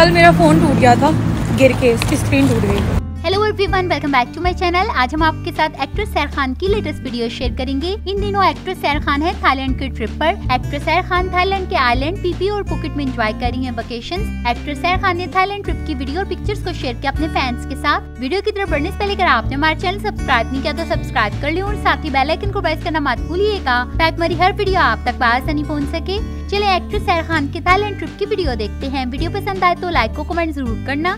कल मेरा फ़ोन टूट गया था, गिर के इसकी स्क्रीन टूट गई। Hello everyone welcome back to my channel आज हम आपके साथ एक्ट्रेस सैर खान की लेटेस्ट वीडियो शेयर करेंगे। इन दिनों एक्ट्रेस सैर खान है थाईलैंड के ट्रिप पर। एक्ट्रेस सैर खान थाईलैंड के आइलैंड पीपी और पुकेट में एंजॉय कर रही है वेकेशन एक्ट्रेस सैर खान ने थाईलैंड ट्रिप की वीडियो और पिक्चर्स को शेयर किया अपने फैंस के साथ। वीडियो की तरफ़ बढ़ने से पहले अगर आपने हमारे चैनल सब्सक्राइब नहीं किया तो सब्सक्राइब कर लियो और साथ ही बेलाइकन को प्रेस करना मत भूलिएगा। ताकि हमारी हर वीडियो आप तक नहीं पहुँच सके। चले एक्ट्रेस सैर खान के थाईलैंड ट्रिप की वीडियो देखते हैं। वीडियो पसंद आए तो लाइक को कमेंट ज़रूर करना।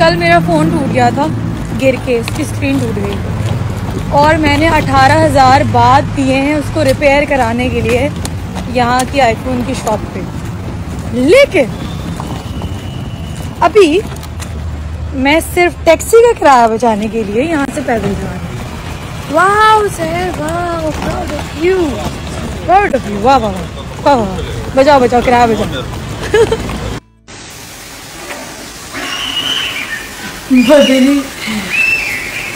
कल मेरा फ़ोन टूट गया था, गिर के, इसकी स्क्रीन टूट गई। और मैंने अठारह हज़ार बाद दिए हैं उसको रिपेयर कराने के लिए यहाँ की आईफोन की शॉप पे। लेकिन, अभी मैं सिर्फ़ टैक्सी का किराया बचाने के लिए यहाँ से पैदल जा रही हूँ। वाह सर वाह proud of you proud of you वाह वाह वाह वाह बचाओ बचाओ किराया पता नहीं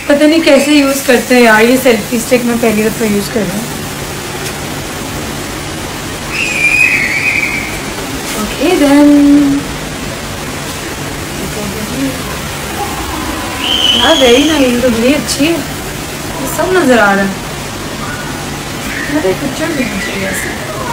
पता नहीं कैसे यूज़ करते हैं यार, ये सेल्फी स्टिक मैं पहली दफ़ा यूज़ कर रहा हूँ। ओके देन यार वेरी नाइस तो बड़ी अच्छी है। सब नज़र आ रहा है अरे पिक्चर भी चाहिए ऐसा